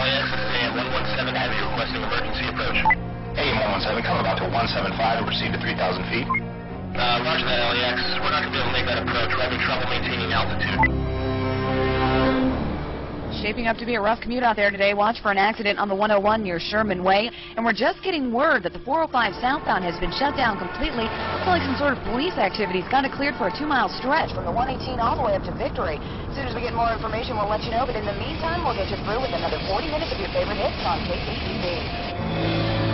Is AM 117 Heavy requesting emergency approach. AM 117, come about to 175 and proceed to 3,000 feet. Uh, roger that, LAX. We're not going to be able to make that approach. We're having trouble maintaining altitude. Shaping up to be a rough commute out there today. Watch for an accident on the 101 near Sherman Way. And we're just getting word that the 405 southbound has been shut down completely. Looks like some sort of police activity's got it cleared for a two-mile stretch from the 118 all the way up to Victory. As soon as we get more information, we'll let you know. But in the meantime, we'll get you through with another 40 minutes of your favorite hits on KCTV.